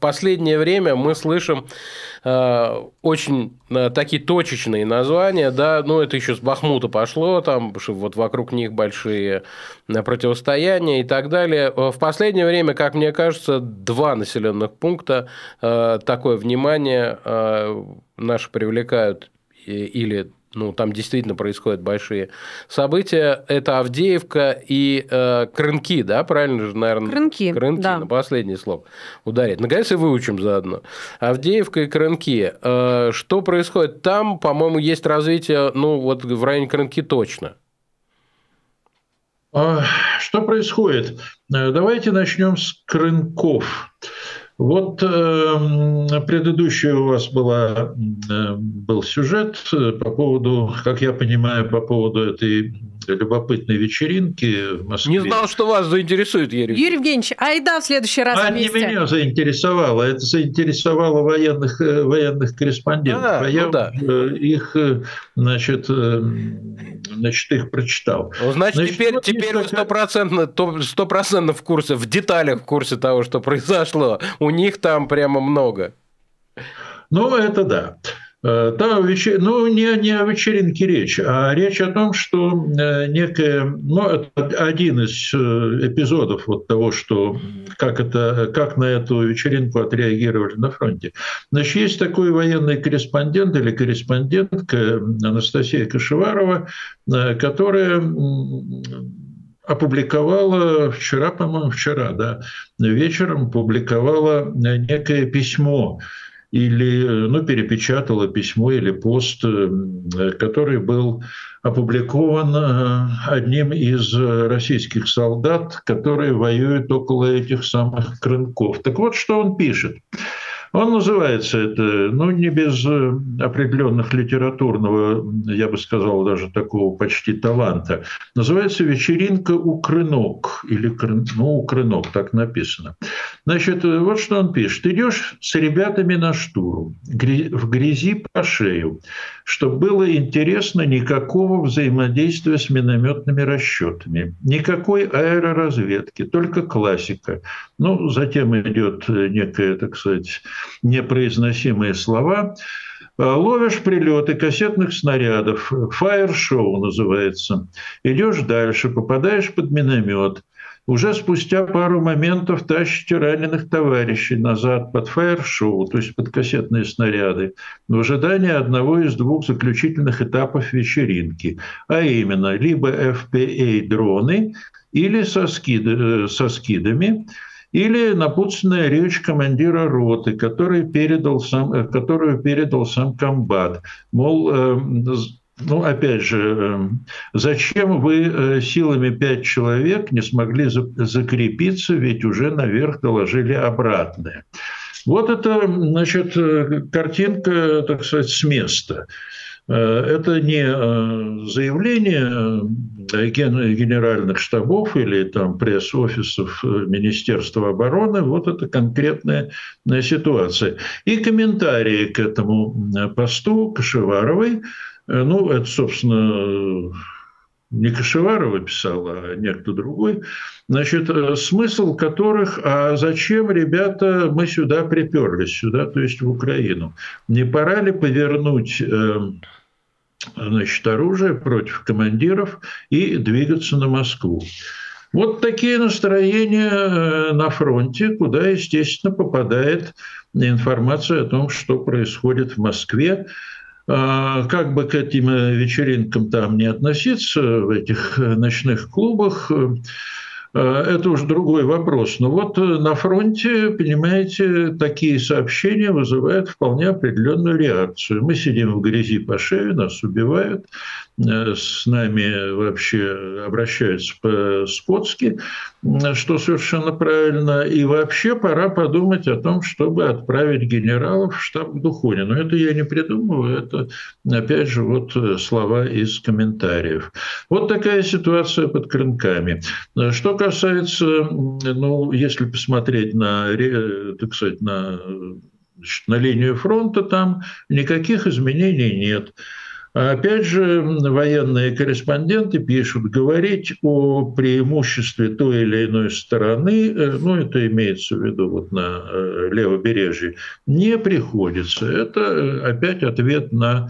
последнее время мы слышим э, очень э, такие точечные названия, да, ну это еще с Бахмута пошло, там вот вокруг них большие э, противостояния и так далее. В последнее время, как мне кажется, два населенных пункта э, такое внимание э, наши привлекают или ну, там действительно происходят большие события. Это Авдеевка и э, Крынки, да, правильно же, наверное? Крынки, Крынки, да. на последний слог ударить. Наконец, и выучим заодно. Авдеевка и Крынки. Э, что происходит там? По-моему, есть развитие, ну, вот в районе Крынки точно. А, что происходит? Э, давайте начнем с Крынков. Вот э, предыдущая у вас была, э, был сюжет э, по поводу, как я понимаю, по поводу этой любопытной вечеринки в Москве. Не знал, что вас заинтересует, Юрий. Юрий Евгеньевич, айда в следующий раз а вместе. не меня заинтересовало, это заинтересовало военных, э, военных корреспондентов. А, а ну я да. их, значит, значит, их прочитал. Ну, значит, Значит, теперь, вот теперь вы стопроцентно то- стопроцентно в курсе, в деталях в курсе того, что произошло. У них там прямо много. Ну, это да. Э, Там вече- ну, не, не о вечеринке речь, а речь о том, что э, некая, ну, это один из э, эпизодов вот того, что как, это, как на эту вечеринку отреагировали на фронте. Значит, есть такой военный корреспондент или корреспондентка Анастасия Кашеварова, э, которая опубликовала вчера, по-моему, вчера, да, вечером публиковала э, некое письмо или, э, ну, перепечатала письмо или пост, э, который был опубликован э, одним из российских солдат, которые воюют около этих самых крынков. Так вот, что он пишет. Он называется это, ну, не без э, определенных литературного, я бы сказал, даже такого почти таланта. Называется «Вечеринка у крынок». Или, ну, у крынок, так написано. Значит, э, вот что он пишет. Идешь с ребятами на штурм, гря- в грязи по шею, чтобы было интересно никакого взаимодействия с минометными расчетами, никакой аэроразведки, только классика. Ну, затем идет э, некая, так сказать, непроизносимые слова. А, Ловишь прилеты кассетных снарядов, фаер-шоу называется. Идешь дальше, попадаешь под миномет. Уже спустя пару моментов тащите раненых товарищей назад под фаер-шоу, то есть под кассетные снаряды, в ожидании одного из двух заключительных этапов вечеринки, а именно либо FPA-дроны или со, скид- э, со скидами, или напутственная речь командира роты, который передал сам, э, которую передал сам комбат. Мол, э, ну, опять же, э, зачем вы силами пять человек не смогли за- закрепиться, ведь уже наверх доложили обратное. Вот это, значит, картинка, так сказать, с места. Э, Это не э, заявление э, ген- генеральных штабов или там пресс-офисов Министерства обороны, вот это конкретная ситуация. И комментарии к этому посту Кашеваровой, ну, это, собственно, не Кашеварова писала, а некто другой, значит, э, смысл которых, а зачем, ребята, мы сюда приперлись, сюда, то есть в Украину? Не пора ли повернуть э, значит, оружие против командиров и двигаться на Москву? Вот такие настроения э, на фронте, куда, естественно, попадает информация о том, что происходит в Москве. А, Как бы к этим э, вечеринкам там не относиться, в этих э, ночных клубах, э, это уже другой вопрос. Но вот э, на фронте, понимаете, такие сообщения вызывают вполне определенную реакцию. Мы сидим в грязи по шею, нас убивают, э, с нами вообще обращаются по-скотски, что совершенно правильно. И вообще пора подумать о том, чтобы отправить генералов в штаб к Духонину. Это я не придумываю, это, опять же, вот э, слова из комментариев. Вот такая ситуация под Крынками. Э, Что касается, м, ну, если посмотреть на, так сказать, на, значит, на линию фронта, там никаких изменений нет. Опять же, военные корреспонденты пишут, говорить о преимуществе той или иной стороны, э, ну, это имеется в виду вот на э, левобережье, не приходится. Это э, опять ответ на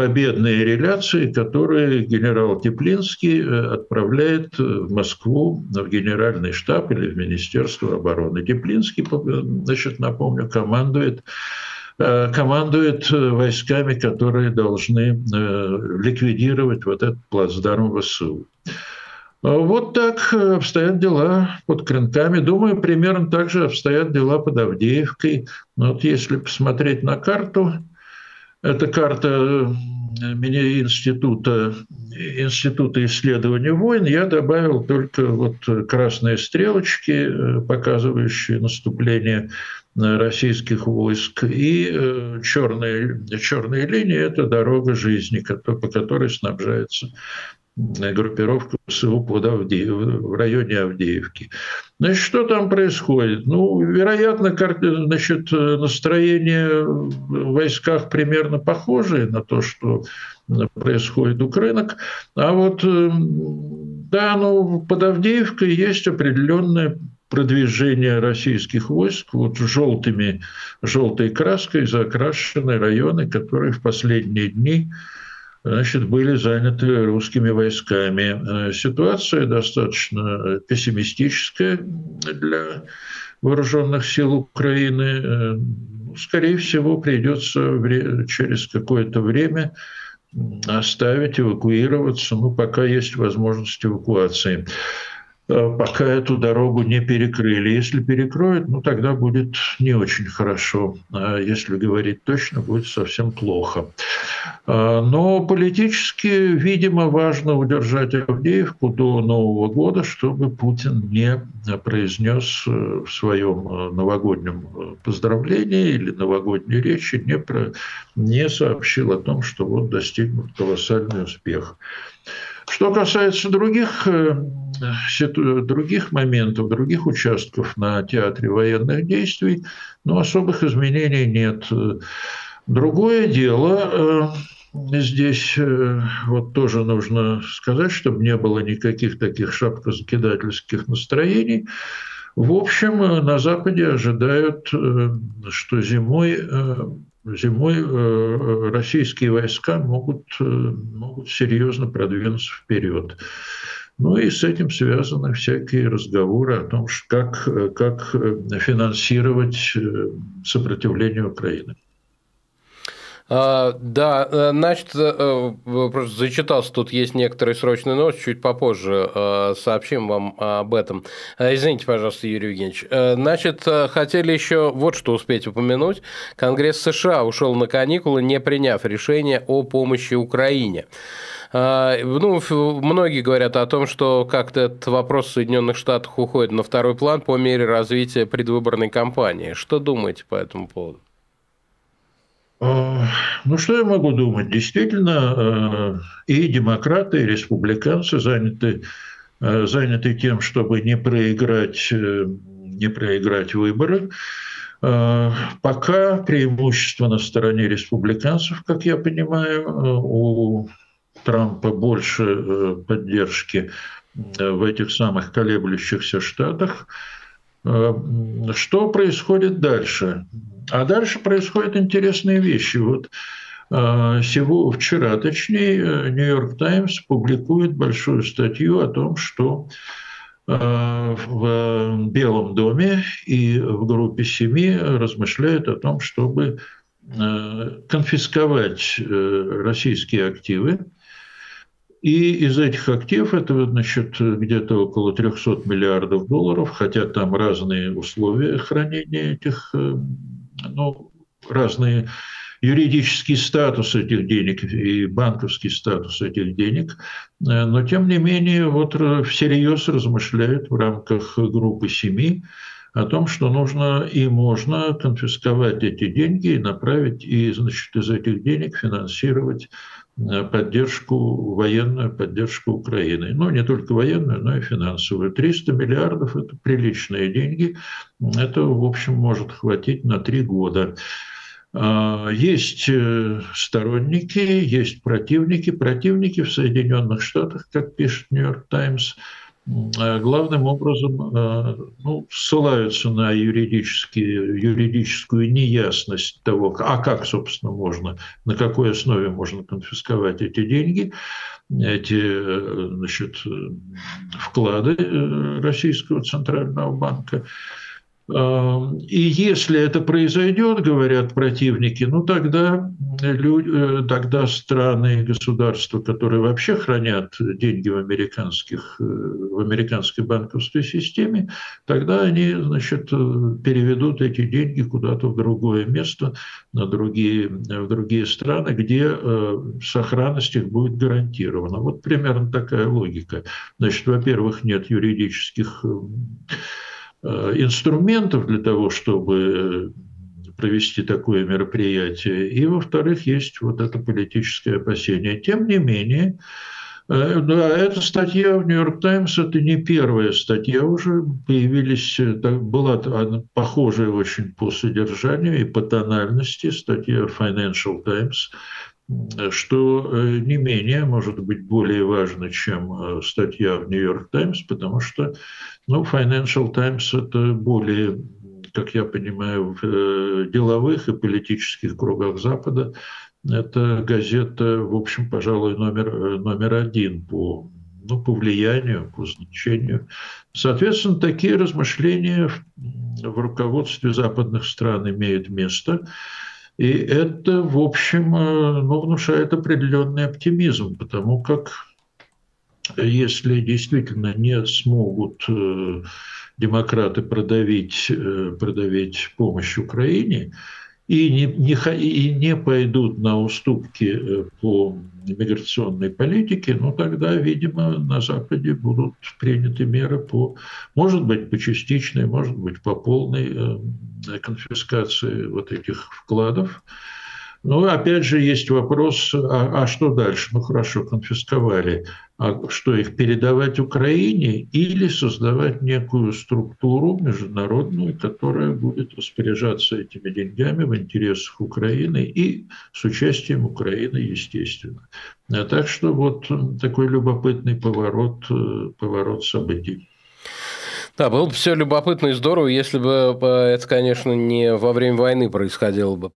победные реляции, которые генерал Теплинский отправляет в Москву в генеральный штаб или в Министерство обороны. Теплинский, значит, напомню, командует Э, командует э, войсками, которые должны э, ликвидировать вот этот плацдарм ВСУ. Вот так обстоят дела под Крынками. Думаю, примерно так же обстоят дела под Авдеевкой. Вот если посмотреть на карту, это карта института, института исследования войн, я добавил только вот красные стрелочки, показывающие наступление российских войск. И э, черные, черные линии – это дорога жизни, по которой снабжается группировка ВСУ под Авдеев, в районе Авдеевки. Значит, что там происходит? Ну, вероятно, значит, настроение в войсках примерно похожее на то, что происходит у рынок. А вот, э, да, ну, под Авдеевкой есть определенная продвижения российских войск вот желтыми, желтой краской закрашены районы, которые в последние дни значит, были заняты русскими войсками. Э, ситуация достаточно пессимистическая для вооруженных сил Украины. Э, скорее всего, придется через какое-то время оставить, эвакуироваться, ну, пока есть возможность эвакуации. Э, пока эту дорогу не перекрыли. Если перекроют, ну тогда будет не очень хорошо. А если говорить точно, будет совсем плохо. А, но политически, видимо, важно удержать Авдеевку до Нового года, чтобы Путин не произнес э, в своем э, новогоднем поздравлении или новогодней речи, не, про, не сообщил о том, что вот достигнут колоссальный успех. Что касается других, э, других моментов, других участков на театре военных действий, ну, особых изменений нет. Другое дело, э, здесь э, вот тоже нужно сказать, чтобы не было никаких таких шапкозакидательских настроений. В общем, на Западе ожидают, что зимой зимой э, э, российские войска могут, э, могут серьезно продвинуться вперед. Ну и с этим связаны всякие разговоры о том, как, как финансировать сопротивление Украины. А, да, э, значит, э, просто зачитался, тут есть некоторые срочные новости, чуть попозже э, сообщим вам об этом. Извините, пожалуйста, Юрий Евгеньевич. Значит, хотели еще вот что успеть упомянуть. Конгресс США ушел на каникулы, не приняв решение о помощи Украине. Ну, многие говорят о том, что как-то этот вопрос в Соединенных Штатах уходит на второй план по мере развития предвыборной кампании. Что думаете по этому поводу? А, ну, что я могу думать? Действительно, э, и демократы, и республиканцы заняты, э, заняты тем, чтобы не проиграть, э, не проиграть выборы. Пока преимущество на стороне республиканцев, как я понимаю, у Трампа больше поддержки в этих самых колеблющихся штатах. Что происходит дальше? А дальше происходят интересные вещи. Вот всего вчера, точнее, Нью-Йорк Таймс публикует большую статью о том, что в Белом доме и в группе семи размышляют о том, чтобы конфисковать э, российские активы. И из этих активов, это значит, где-то около 300 миллиардов долларов, хотя там разные условия хранения этих э, ну, разные юридический статус этих денег и банковский статус этих денег, э, но тем не менее вот всерьез размышляют в рамках группы семи о том, что нужно и можно конфисковать эти деньги и направить и значит, из этих денег финансировать э, поддержку, военную поддержку Украины. Ну, не только военную, но и финансовую. 300 миллиардов – это приличные деньги. Это, в общем, может хватить на три года. А, есть э, сторонники, есть противники. Противники в Соединенных Штатах, как пишет Нью-Йорк Таймс, главным образом а, ну, ссылаются на юридические, юридическую неясность того, а как, собственно, можно, на какой основе можно конфисковать эти деньги, эти значит, вклады э, Российского Центрального банка. И если это произойдет, говорят противники, ну тогда, люди, э, тогда страны и государства, которые вообще хранят деньги в, американских, э, в американской банковской системе, тогда они значит, переведут эти деньги куда-то в другое место, на другие, в другие страны, где э, сохранность их будет гарантирована. Вот примерно такая логика. Значит, во-первых, нет юридических Э, инструментов для того, чтобы провести такое мероприятие. И, во-вторых, есть вот это политическое опасение. Тем не менее, э, да, эта статья в «Нью-Йорк Таймс» – это не первая статья, уже появились, э, была похожая очень по содержанию и по тональности статья Financial Times, что не менее, может быть, более важно, чем статья в «Нью-Йорк Таймс», потому что ну, Financial Times – это более, как я понимаю, в э, деловых и политических кругах Запада. Это газета, в общем, пожалуй, номер, э, номер один по, ну, по влиянию, по значению. Соответственно, такие размышления в, в руководстве западных стран имеют место. И это, в общем, э, ну, внушает определенный оптимизм, потому как если действительно не смогут э, демократы продавить, э, продавить помощь Украине и не, не, и не пойдут на уступки э, по миграционной политике, ну тогда, видимо, на Западе будут приняты меры по, может быть, по частичной, может быть, по полной конфискации вот этих вкладов. Ну, опять же, есть вопрос, а, а что дальше? Ну, хорошо, конфисковали. А что, их передавать Украине или создавать некую структуру международную, которая будет распоряжаться этими деньгами в интересах Украины и с участием Украины, естественно. А так что вот такой любопытный поворот, э, поворот событий. Да, было бы все любопытно и здорово, если бы э, это, конечно, не во время войны происходило бы.